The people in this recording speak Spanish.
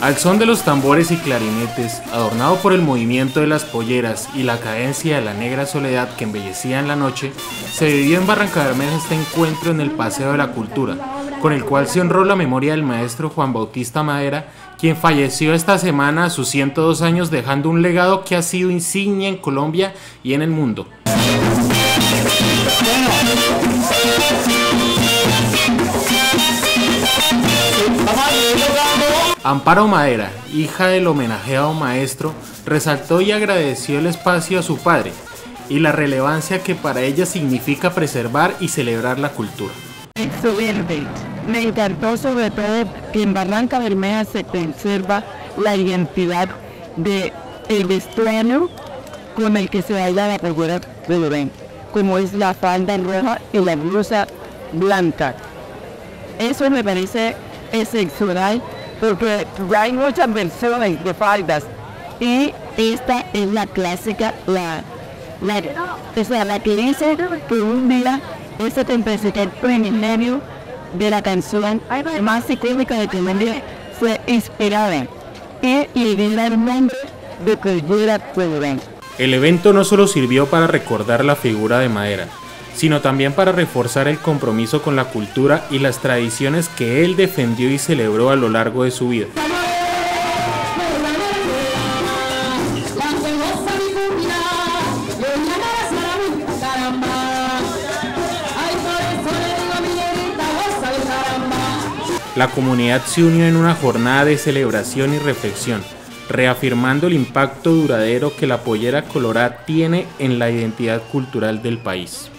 Al son de los tambores y clarinetes, adornado por el movimiento de las polleras y la cadencia de la negra soledad que embellecía en la noche, se vivió en Barranca Bermeja este encuentro en el Paseo de la Cultura, con el cual se honró la memoria del maestro Juan Bautista Madera, quien falleció esta semana a sus 102 años dejando un legado que ha sido insignia en Colombia y en el mundo. Amparo Madera, hija del homenajeado maestro, resaltó y agradeció el espacio a su padre y la relevancia que para ella significa preservar y celebrar la cultura. Me encantó sobre todo que en Barranca Bermeja se conserva la identidad de el vestuario con el que se baila la figura de Lorén, como es la falda roja y la blusa blanca. Eso me parece excepcional porque hay muchas versiones de faldas y esta es la clásica, la, la, o sea, la que dice que un día ese compositor medio de la canción más icónica de Colombia fue inspirada y le el nombre de Cultura. El evento no solo sirvió para recordar la figura de Madera, sino también para reforzar el compromiso con la cultura y las tradiciones que él defendió y celebró a lo largo de su vida. La comunidad se unió en una jornada de celebración y reflexión, reafirmando el impacto duradero que la pollera colorada tiene en la identidad cultural del país.